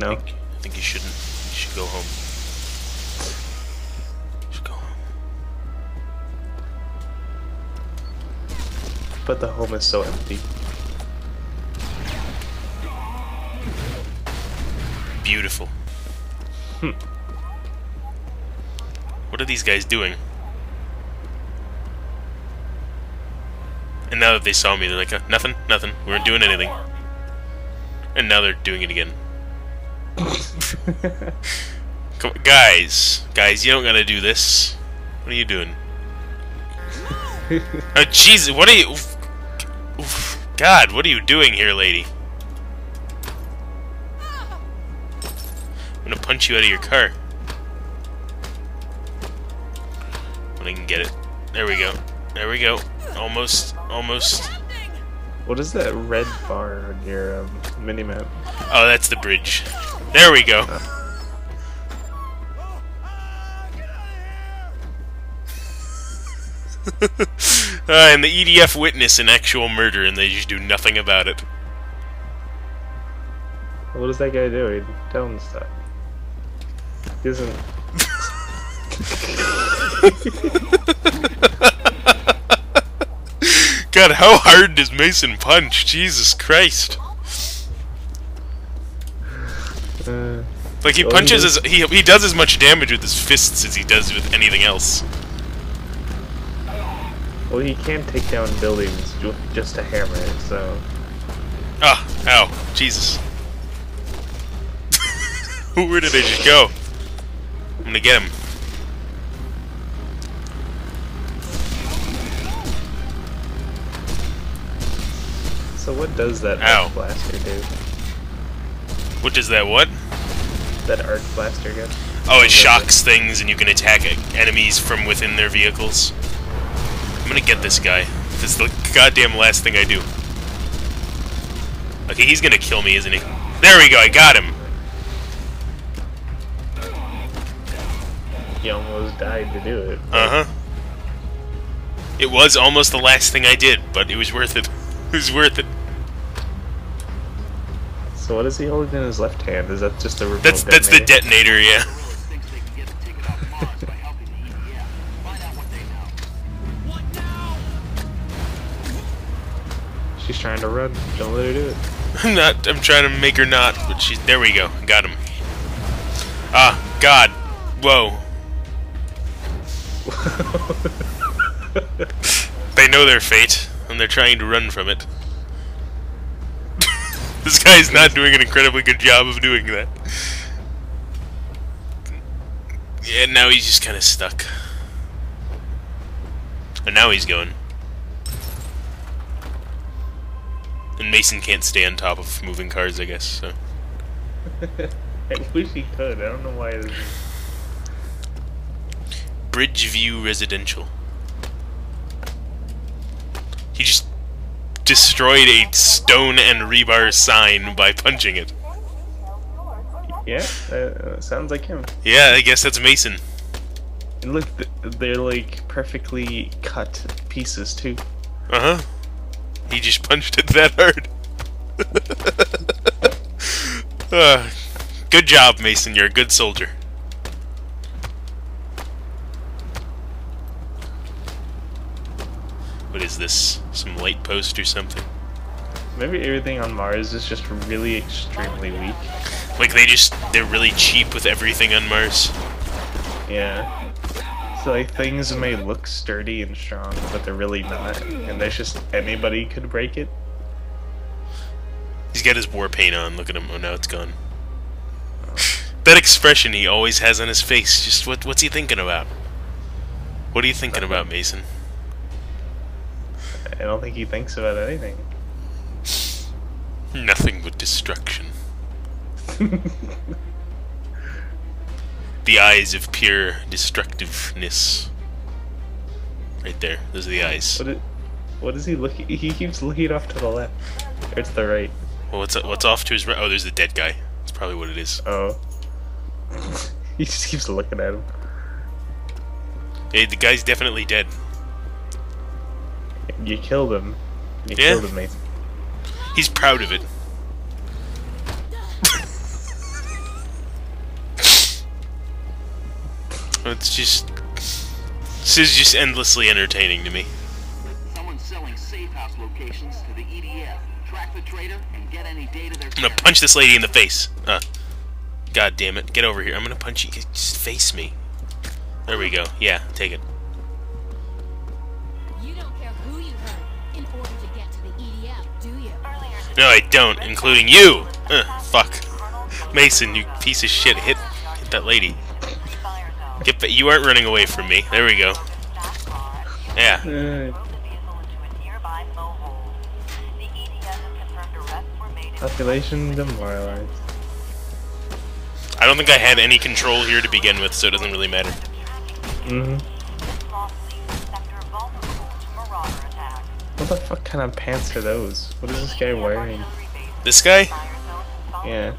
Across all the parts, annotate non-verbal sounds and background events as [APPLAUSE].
No. I think, I think you shouldn't. You should go home. You should go home. But the home is so empty. Beautiful. Hmm. What are these guys doing? And now that they saw me, they're like, uh, nothing, nothing. We weren't doing anything. And now they're doing it again. [LAUGHS] Come guys, guys, you don't gotta do this. What are you doing? [LAUGHS] oh, Jesus, what are you? oof, oof, God, what are you doing here, lady? I'm gonna punch you out of your car. When I can get it. There we go. There we go. Almost, almost. What is that red bar on your um, minimap? Oh, that's the bridge. There we go. uh, [LAUGHS] and the EDF witness an actual murder, and they just do nothing about it. What is that guy doing? Tell him to stop. He isn't. [LAUGHS] God, how hard does Mason punch? Jesus Christ! Uh, Like he punches he as he he does as much damage with his fists as he does with anything else. well, he can take down buildings ju- just a hammer so. Ah, ow, Jesus. [LAUGHS] Where did I just go? I'm gonna get him. So what does that Ow. blaster do? Which is that? What? That arc blaster gun? Oh, it shocks things, and you can attack enemies from within their vehicles. I'm gonna get this guy. This is the goddamn last thing I do. Okay, he's gonna kill me, isn't he? There we go. I got him. He almost died to do it. Uh huh. It was almost the last thing I did, but it was worth it. [LAUGHS] It was worth it. So what is he holding in his left hand? Is that just a remote That's that's the detonator? detonator, yeah. [LAUGHS] thinks they can get a ticket off Mars by helping the EDF. Find out what they know. What now? She's trying to run. Don't let her do it. I'm [LAUGHS] not. I'm trying to make her not, but she's. There we go. Got him. Ah, God. Whoa. [LAUGHS] They know their fate, and they're trying to run from it. This guy's not doing an incredibly good job of doing that. Yeah, now he's just kind of stuck. And now he's going. And Mason can't stay on top of moving cars, I guess, so. [LAUGHS] I wish he could. I don't know why. This is... Bridgeview Residential. He just destroyed a stone and rebar sign by punching it. Yeah, uh, uh, sounds like him. Yeah, I guess that's Mason. And look, they're like perfectly cut pieces too. Uh huh. He just punched it that hard. uh, [LAUGHS] good job, Mason. You're a good soldier. What is this? Some light post or something? Maybe everything on Mars is just really extremely weak. Like they just they're really cheap with everything on Mars. Yeah. So like things may look sturdy and strong, but they're really not. And there's just anybody could break it. He's got his war paint on. Look at him. Oh, now it's gone. [LAUGHS] That expression he always has on his face. Just what? What's he thinking about? What are you thinking about, Mason? I don't think he thinks about anything. Nothing but destruction. The eyes of pure destructiveness. Right there. Those are the eyes. What, is, what is he looking? He keeps looking off to the left. Or it's the right. Well, what's what's off to his right? Oh, there's the dead guy. That's probably what it is. Oh. [LAUGHS] he just keeps looking at him. Hey, the guy's definitely dead. You killed him. You yeah. killed me. He's proud of it. it's just this is just endlessly entertaining to me. Selling safe house locations to the EDF. Track the and get any data they're. I'm gonna punch this lady in the face. Uh, God damn it! Get over here. I'm gonna punch you. Just face me. There we go. Yeah, take it. No, I don't, including you. Uh, fuck, Mason, you piece of shit. Hit, hit that lady. Get, ba- you aren't running away from me. There we go. Yeah. Population demoralized. I don't think I had any control here to begin with, so it doesn't really matter. Mm-hmm. What the fuck kind of pants are those? What is this guy wearing? This guy? Yeah.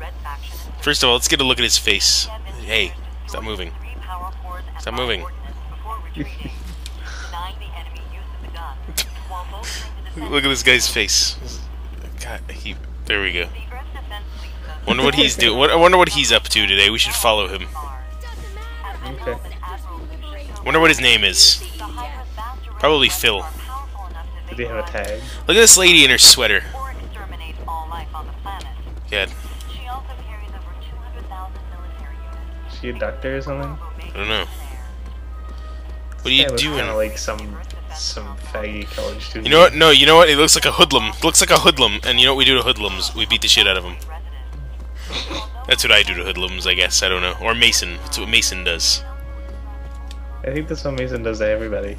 First of all, let's get a look at his face. Hey, stop moving. Stop moving. [LAUGHS] Look at this guy's face. God, he. There we go. Wonder what he's doing. [LAUGHS] I wonder what he's up to today. We should follow him. Okay. Wonder what his name is. Probably Phil. Did he have a tag? Look at this lady in her sweater. or exterminate all life on the planet. God, She also carries over 200,000 military units. Is she a doctor or something? I don't know. What are you Yeah, looks doing? kind of like some some faggy college student. You know what? No, you know what? It looks like a hoodlum. looks like a hoodlum. And you know what we do to hoodlums? We beat the shit out of them. That's what I do to hoodlums, I guess. I don't know. Or Mason. That's what Mason does. I think that's what Mason does to everybody.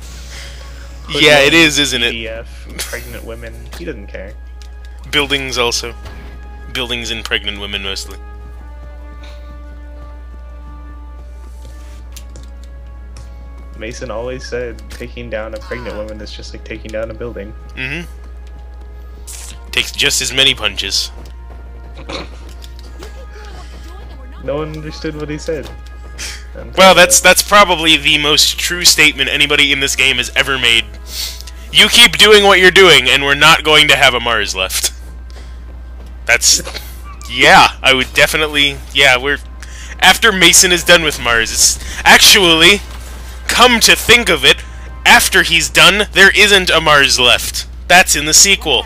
Yeah, it is, isn't it? EDF, pregnant women. He doesn't care. Buildings also. Buildings and pregnant women mostly. Mason always said taking down a pregnant woman is just like taking down a building. Mm-hmm. Takes just as many punches. You keep doing what you're doing and we're not No one understood what he said. [LAUGHS] Well, that's that's probably the most true statement anybody in this game has ever made. You keep doing what you're doing, and we're not going to have a Mars left. That's yeah. I would definitely yeah. We're after Mason is done with Mars. It's actually come to think of it, after he's done, there isn't a Mars left. That's in the sequel.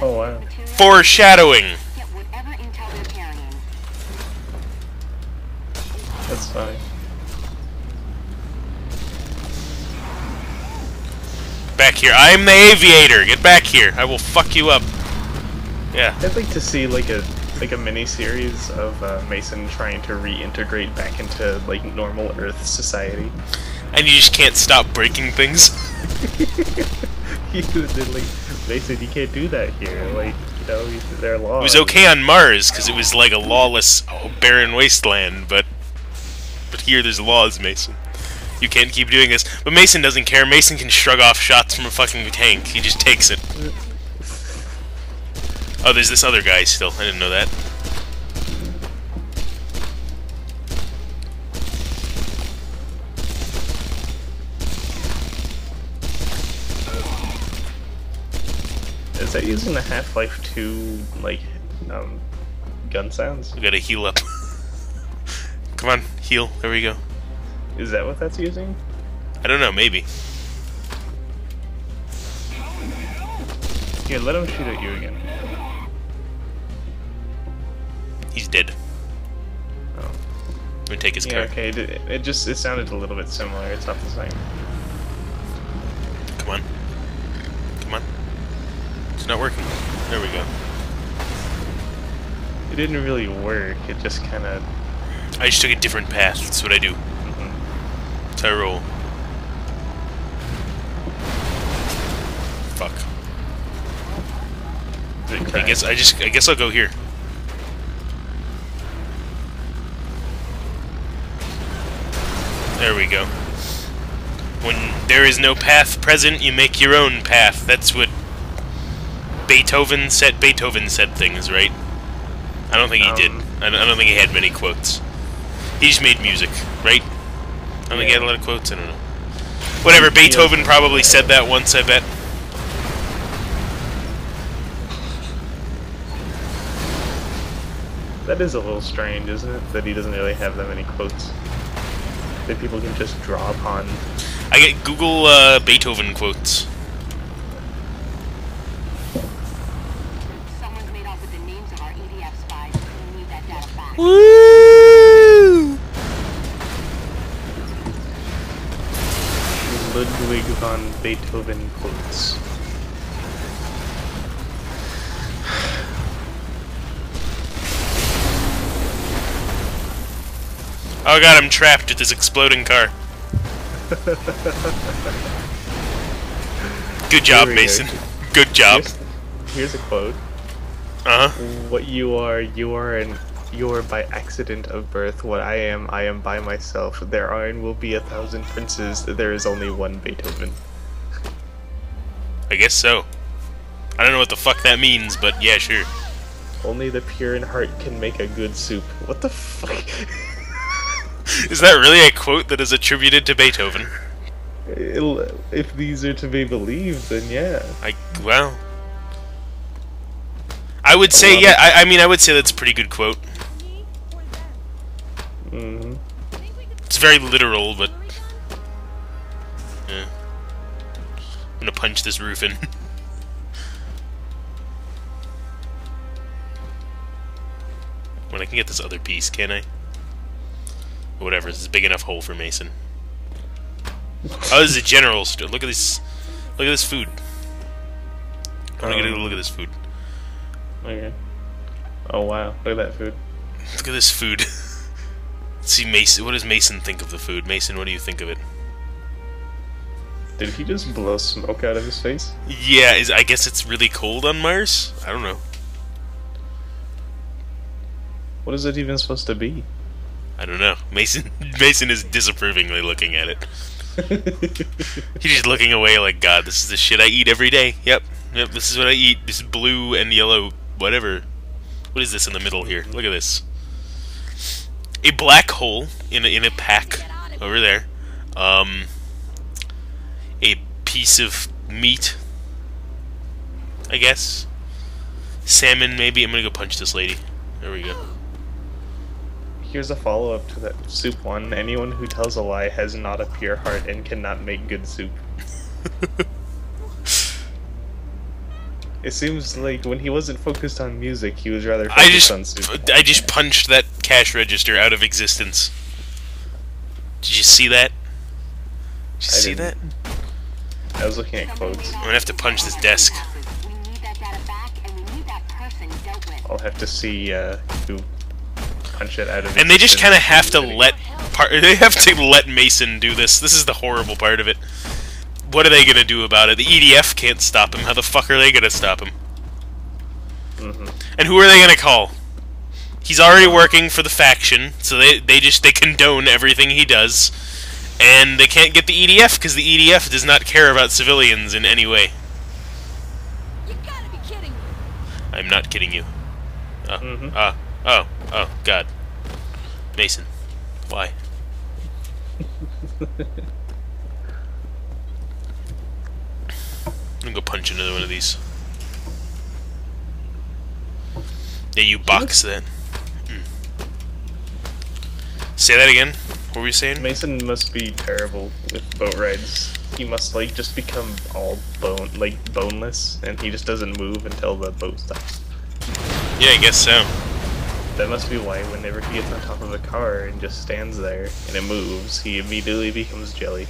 Oh wow. Foreshadowing. Get whatever intel they're carrying. That's fine. Back here. I'm the aviator. Get back here. I will fuck you up. Yeah. I'd like to see like a like a mini series of uh, Mason trying to reintegrate back into like normal Earth society. And you just can't stop breaking things. [LAUGHS] [LAUGHS] he did like Mason, you can't do that here. Like you know, you- there are laws. It was okay on Mars because it was like a lawless, barren wasteland, but but here there's laws, Mason. You can't keep doing this. But Mason doesn't care. Mason can shrug off shots from a fucking tank. He just takes it. Oh, there's this other guy still. I didn't know that. Is that using the Half Life Two like um gun sounds? We gotta heal up. [LAUGHS] Come on, heal. There we go. Is that what that's using? I don't know. Maybe. Here, let him shoot at you again. He's dead. Oh. Let me take his Yeah, car. okay. It, it just it sounded a little bit similar. It's not the same. Come on. Come on. It's not working. There we go. It didn't really work. It just kind of. I just took a different path. That's what I do. That's how I roll. Fuck. I guess I just I guess I'll go here. There we go. When there is no path present, you make your own path. That's what Beethoven said. Beethoven said things, right? I don't think he did. Um, I don't, I don't think he had many quotes. He just made music, right? I don't think get a lot of quotes. I don't know. Whatever. Beethoven probably said that once. I bet. That is a little strange, isn't it? That he doesn't really have that many quotes. that people can just draw upon. I get Google uh, Beethoven quotes. Someone's Ludwig Beethoven quotes. Oh god, I'm trapped with this exploding car. Good job, we go. Mason. Good job. Here's, here's a quote. Uh huh. What you are, you are an you are by accident of birth. What I am, I am by myself. There are and will be a thousand princes. There is only one Beethoven. I guess so. I don't know what the fuck that means, but yeah, sure. Only the pure in heart can make a good soup. What the fuck? Is that really a quote that is attributed to Beethoven? It'll- if these are to be believed, then yeah. I well, I would say yeah. I, I mean, I would say that's a pretty good quote. Or hmm them? Think we could It's very literal, but yeah. I'm gonna punch this roof in. [LAUGHS] when I can get this other piece, can I? Whatever, this is a big enough hole for Mason. Oh, this is a general store. Look at this. Look at this food. I want to get a Um, look at this food. Okay. Oh wow, look at that food. Look at this food. [LAUGHS] Let's see, Mason. What does Mason think of the food? Mason, what do you think of it? Did he just blow smoke out of his face? Yeah, is I guess it's really cold on Mars. I don't know. What is it even supposed to be? I don't know. Mason [LAUGHS] Mason is disapprovingly looking at it. [LAUGHS] He's just looking away like, God, this is the shit I eat every day. Yep, yep, this is what I eat. This blue and yellow, whatever. What is this in the middle here? Look at this. A black hole in a, in a pack over there. Um, a piece of meat, I guess. Salmon, maybe. I'm gonna go punch this lady. There we go. Here's a follow up to that soup one. Anyone who tells a lie has not a pure heart and cannot make good soup. [LAUGHS] It seems like when he wasn't focused on music, he was rather I focused just, on soup. I just punched that cash register out of existence. Did you see that? Did you I see that? didn't. I was looking at quotes. I'm gonna have to punch this desk. We need that data back, and we need that person dealt with. I'll have to see uh, who punch it out of. And they just kind of have to let part. [LAUGHS] They have to let Mason do this. This is the horrible part of it. What are they gonna do about it? The EDF can't stop him. How the fuck are they gonna stop him? Mhm. And who are they gonna call? He's already working for the faction, so they they just they condone everything he does, and they can't get the EDF because the EDF does not care about civilians in any way. You gotta be kidding me. I'm not kidding you. Oh, Mhm. oh, oh, oh, God. Mason, why? [LAUGHS] I'm gonna go punch another one of these. Yeah, you box that. Mm. Say that again. What were you saying? Mason must be terrible with boat rides. He must like just become all bone, like boneless, and he just doesn't move until the boat stops. Yeah, I guess so. That must be why whenever he gets on top of a car and just stands there and it moves, he immediately becomes jelly.